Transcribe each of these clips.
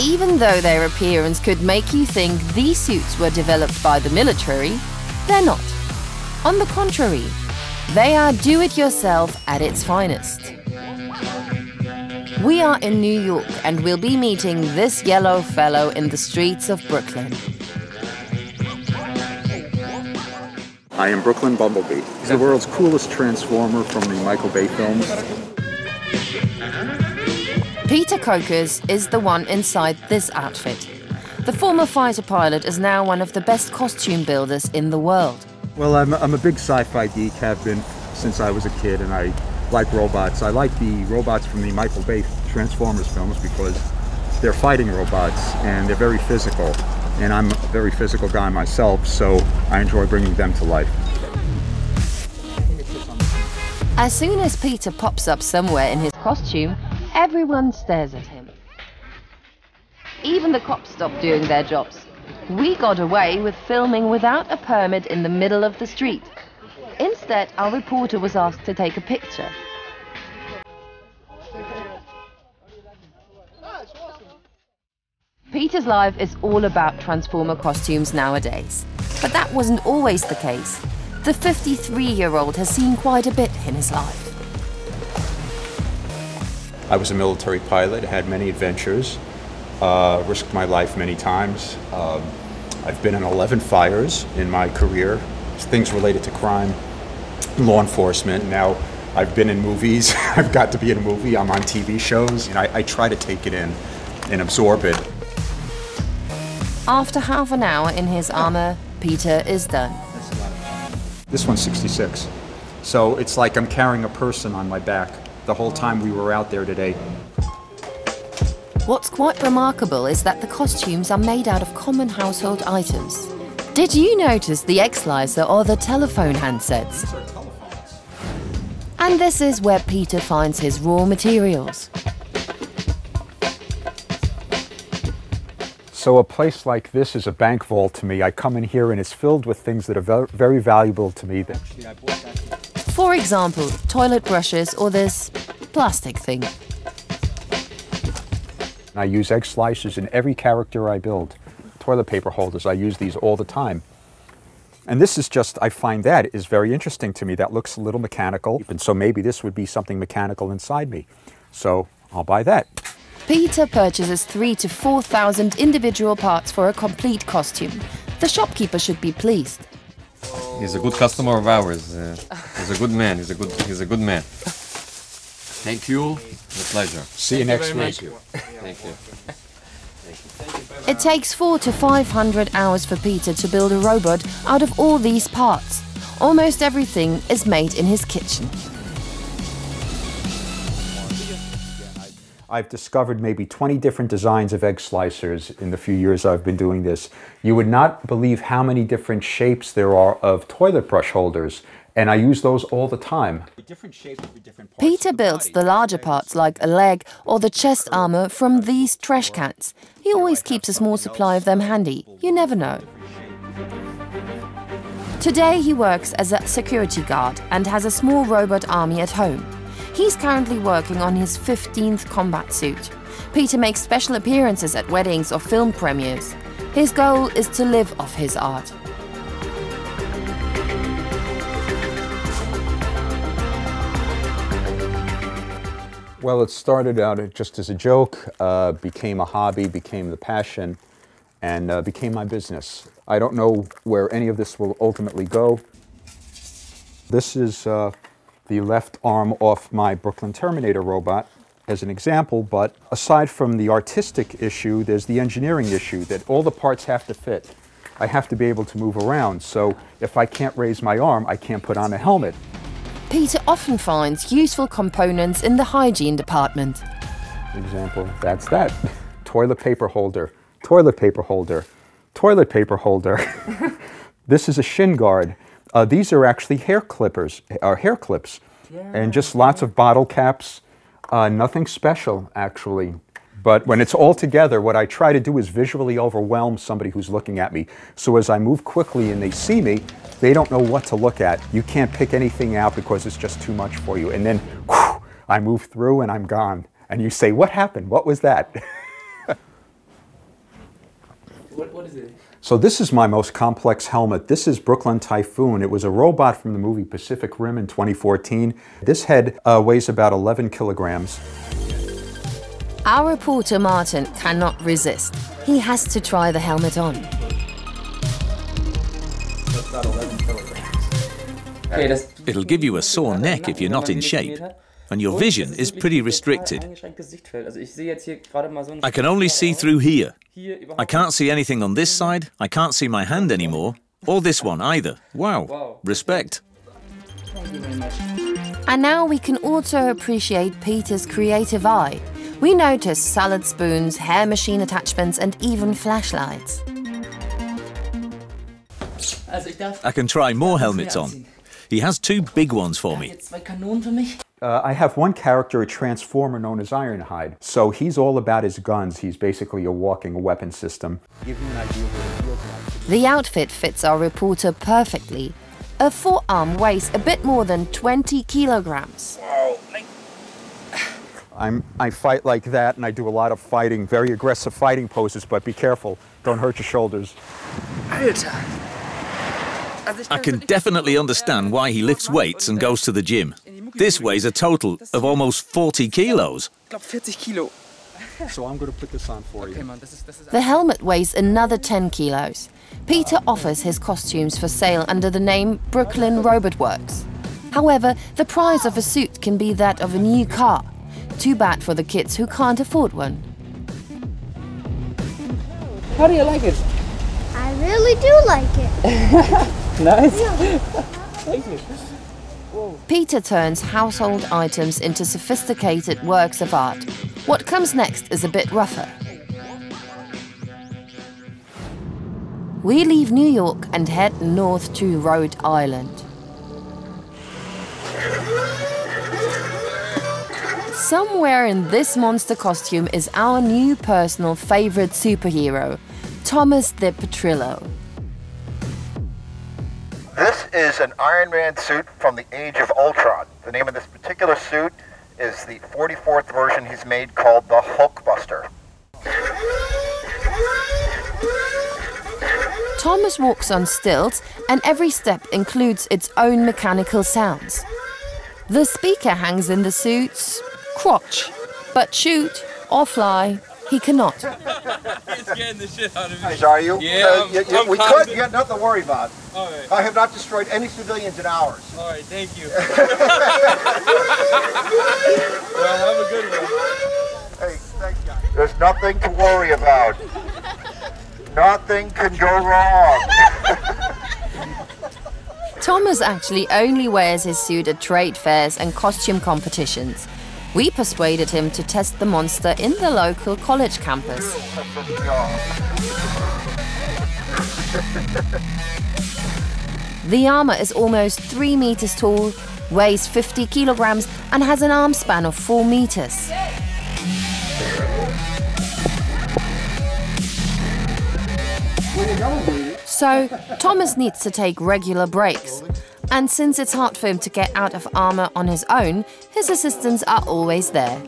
Even though their appearance could make you think these suits were developed by the military, they're not. On the contrary, they are do-it-yourself at its finest. We are in New York and we'll be meeting this yellow fellow in the streets of Brooklyn. I am Brooklyn Bumblebee. He's the world's coolest transformer from the Michael Bay films. Peter Kokers is the one inside this outfit. The former fighter pilot is now one of the best costume builders in the world. Well, I'm, I'm a big sci-fi geek, have been since I was a kid, and I like robots. I like the robots from the Michael Bay Transformers films because they're fighting robots and they're very physical. And I'm a very physical guy myself, so I enjoy bringing them to life. As soon as Peter pops up somewhere in his costume, everyone stares at him. Even the cops stop doing their jobs. We got away with filming without a permit in the middle of the street. Instead, our reporter was asked to take a picture. Peter's life is all about Transformer costumes nowadays. But that wasn't always the case. The 53-year-old has seen quite a bit in his life. I was a military pilot, had many adventures, uh, risked my life many times. Um, I've been in 11 fires in my career, things related to crime, law enforcement. Now I've been in movies, I've got to be in a movie, I'm on TV shows, and I, I try to take it in and absorb it. After half an hour in his armor, Peter is done. This one's 66. So it's like I'm carrying a person on my back the whole time we were out there today. What's quite remarkable is that the costumes are made out of common household items. Did you notice the X-Slicer or the telephone handsets? And this is where Peter finds his raw materials. So a place like this is a bank vault to me. I come in here and it's filled with things that are very valuable to me. For example, toilet brushes or this plastic thing. I use egg slicers in every character I build. Toilet paper holders, I use these all the time. And this is just, I find that is very interesting to me. That looks a little mechanical, and so maybe this would be something mechanical inside me. So I'll buy that. Peter purchases three to 4,000 individual parts for a complete costume. The shopkeeper should be pleased. He's a good customer of ours. Uh, he's a good man. He's a good. He's a good man. Thank you. With pleasure. See you next week. Thank you. It takes four to 500 hours for Peter to build a robot out of all these parts. Almost everything is made in his kitchen. I've discovered maybe 20 different designs of egg slicers in the few years I've been doing this. You would not believe how many different shapes there are of toilet brush holders, and I use those all the time. Peter builds the larger parts like a leg or the chest armor from these trash cans. He always keeps a small supply of them handy. You never know. Today he works as a security guard and has a small robot army at home. He's currently working on his 15th combat suit. Peter makes special appearances at weddings or film premieres. His goal is to live off his art. Well, it started out just as a joke, uh, became a hobby, became the passion, and uh, became my business. I don't know where any of this will ultimately go. This is uh, the left arm off my Brooklyn Terminator robot as an example, but aside from the artistic issue, there's the engineering issue that all the parts have to fit. I have to be able to move around, so if I can't raise my arm, I can't put on a helmet. Peter often finds useful components in the hygiene department. Example, that's that. toilet paper holder, toilet paper holder, toilet paper holder. this is a shin guard. Uh, these are actually hair clippers, or hair clips, yeah. and just lots of bottle caps. Uh, nothing special, actually. But when it's all together, what I try to do is visually overwhelm somebody who's looking at me. So as I move quickly and they see me, they don't know what to look at. You can't pick anything out because it's just too much for you. And then whew, I move through and I'm gone. And you say, what happened? What was that? What, what is it? So this is my most complex helmet. This is Brooklyn Typhoon. It was a robot from the movie Pacific Rim in 2014. This head uh, weighs about 11 kilograms. Our reporter Martin cannot resist. He has to try the helmet on. It'll give you a sore neck if you're not in shape, and your vision is pretty restricted. Also ich sehe jetzt hier gerade mal so ein I can only see through here. I can't see anything on this side, I can't see my hand anymore, or this one either. Wow, respect. And now we can also appreciate Peter's creative eye. We notice salad spoons, hair machine attachments, and even flashlights. Also ich darf I can try more helmets on. He has two big ones for me. Jetzt zwei Kanonen für mich. Uh, I have one character, a transformer known as Ironhide. So he's all about his guns. He's basically a walking weapon system. Give you an idea of what it feels like. The outfit fits our reporter perfectly. A forearm weighs a bit more than 20 kilograms. I'm, I fight like that, and I do a lot of fighting, very aggressive fighting poses, but be careful. Don't hurt your shoulders. Alter. Also ich I can definitely understand why he lifts weights and goes to the gym. This weighs a total of almost 40 kilos. Ich glaube 40 Kilo. So I'm going to put this on for you. Mann, das ist, das ist The helmet weighs another 10 kilos. Peter offers his costumes for sale under the name Brooklyn Robot Works. However, the price of a suit can be that of a new car. Too bad for the kids who can't afford one. How do you like it? I really do like it. Nice. Thank you. Peter turns household items into sophisticated works of art. What comes next is a bit rougher. We leave New York and head north to Rhode Island. Somewhere in this monster costume is our new personal favorite superhero, Thomas DePetrillo. This is an Iron Man suit from the Age of Ultron. The name of this particular suit is the 44th version he's made called the Hulkbuster. Thomas walks on stilts, and every step includes its own mechanical sounds. The speaker hangs in the suit's crotch, but shoot or fly, he cannot. He's getting the shit out of me. Are you? Yeah, Uh, I'm- you- you- I'm we confident. could. You got nothing to worry about. All right, I have not destroyed any civilians in hours. all right, thank you. well, have a good one. Hey, thanks, guys. There's nothing to worry about. Nothing can go wrong. Thomas actually only wears his suit at trade fairs and costume competitions. We persuaded him to test the monster in the local college campus. The armor is almost 3 meters tall, weighs 50 kilograms, and has an arm span of 4 meters. So, Thomas needs to take regular breaks. And since it's hard for him to get out of armor on his own, his assistants are always there.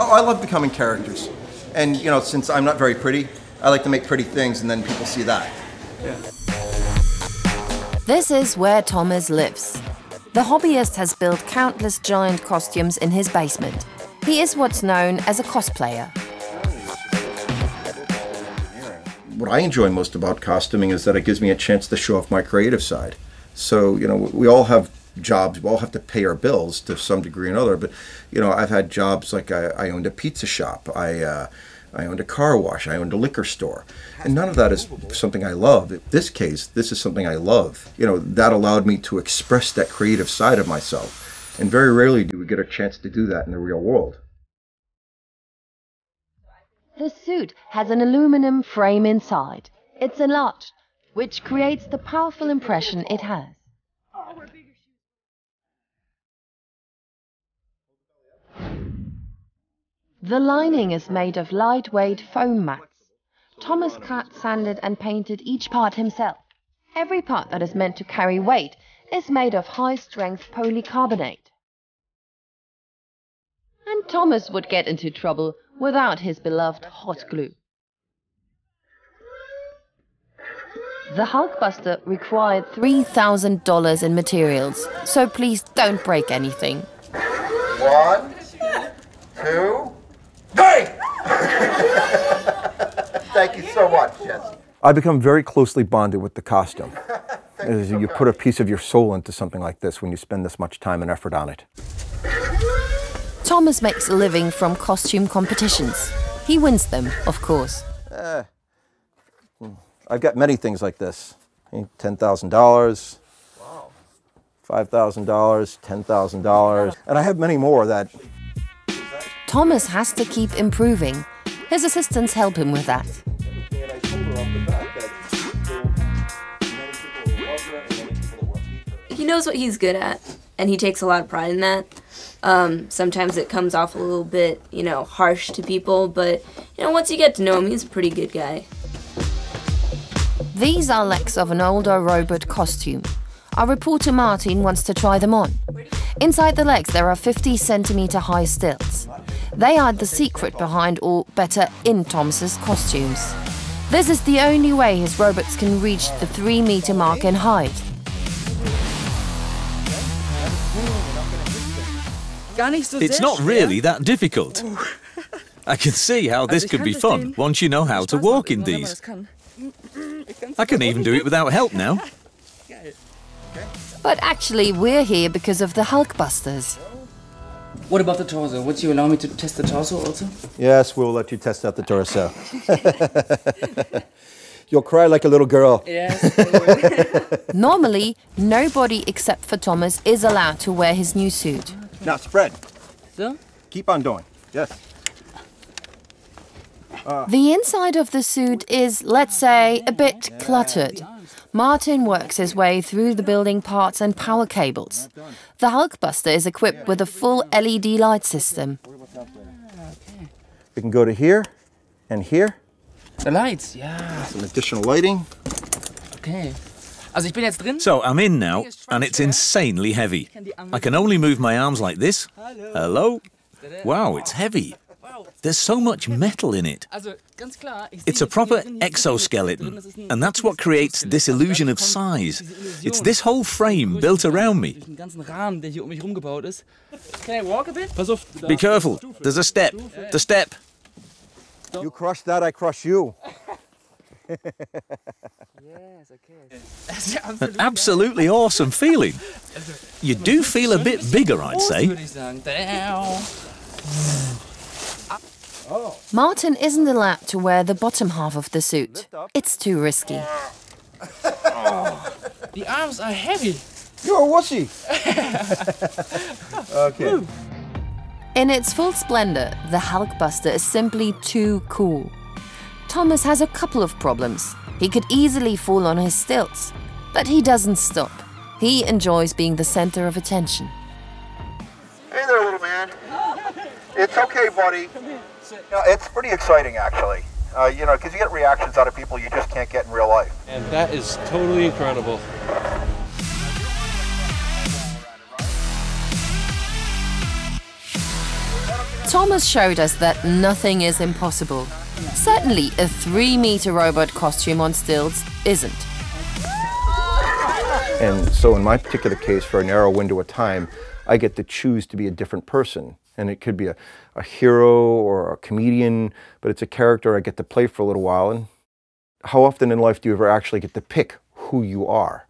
Oh, I love becoming characters. And, you know, since I'm not very pretty, I like to make pretty things and then people see that. This is where Thomas lives. The hobbyist has built countless giant costumes in his basement. He is what's known as a cosplayer. What I enjoy most about costuming is that it gives me a chance to show off my creative side. So, you know, we all have jobs, we all have to pay our bills to some degree or another, but, you know, I've had jobs like I, I owned a pizza shop, I, uh, I owned a car wash, I owned a liquor store. And none of that is something I love. In this case, this is something I love. You know, that allowed me to express that creative side of myself. And very rarely do we get a chance to do that in the real world. The suit has an aluminum frame inside. It's enlarged, which creates the powerful impression it has. The lining is made of lightweight foam mats. Thomas cut, sanded, and painted each part himself. Every part that is meant to carry weight is made of high strength polycarbonate. And Thomas would get into trouble without his beloved hot glue. The Hulkbuster required $3,000 in materials, so please don't break anything. One, two, three! Thank you so much, Jesse. I become very closely bonded with the costume. As you put a piece of your soul into something like this when you spend this much time and effort on it. Thomas makes a living from costume competitions. He wins them, of course. Uh, I've got many things like this. $10,000, $5,000, $10,000, and I have many more that Thomas has to keep improving. His assistants help him with that. he knows what he's good at, and he takes a lot of pride in that. Um, sometimes it comes off a little bit, you know, harsh to people, but you know, once you get to know him, he's a pretty good guy. These are legs of an older robot costume. Our reporter Martin wants to try them on. Inside the legs, there are 50 centimeter high stilts. They are the secret behind, or better, in Thomas's costumes. This is the only way his robots can reach the 3 meter mark in height. So It's sehr not schwer. really that difficult. Oh. I can see how this could be fun verstehen, once you know how to walk in irgendwann, wenn man these. das kann. Ich kann's I can even do it without help now. But actually, we're here because of the Hulkbusters. What about the torso? Would you allow me to test the torso also? Yes, we'll let you test out the torso. You'll cry like a little girl. Yes. Normally, nobody except for Thomas is allowed to wear his new suit. Now spread. so? Keep on doing. Yes. Uh, the inside of the suit is, let's say, a bit cluttered. Martin works his way through the building parts and power cables. The Hulkbuster is equipped with a full LED light system. We can go to here and here. The lights, yeah. Some additional lighting. okay. Also ich bin jetzt drin. So I'm in now, and it's insanely heavy. I can only move my arms like this. Hello? Wow, it's heavy. There's so much metal in it. Also ganz klar, ich It's a proper hier drin, hier drin, exoskeleton, das ist ein and that's what creates this illusion of size. It's this whole frame built around me. Durch den ganzen Rahmen, der hier um mich rumgebaut ist. Can I walk a bit? Pass. Be careful, there's a step. The step. You crush that, I crush you. Yes, okay. Das An absolutely awesome feeling. You do feel a bit bigger, I'd say. würde ich sagen. Down. Martin isn't allowed to wear the bottom half of the suit. It's too risky. The arms are heavy. You're a wussy. okay. In its full splendor, the Hulkbuster is simply too cool. Thomas has a couple of problems. He could easily fall on his stilts, but he doesn't stop. He enjoys being the center of attention. Hey there, little man. It's okay, buddy. You know, it's pretty exciting, actually. Uh, you know, because you get reactions out of people you just can't get in real life. And that is totally incredible. Thomas showed us that nothing is impossible. Certainly, a three meter robot costume on stilts isn't. And so, in my particular case, for a narrow window of time, I get to choose to be a different person. And it could be a, a hero or a comedian, but it's a character I get to play for a little while. And how often in life do you ever actually get to pick who you are?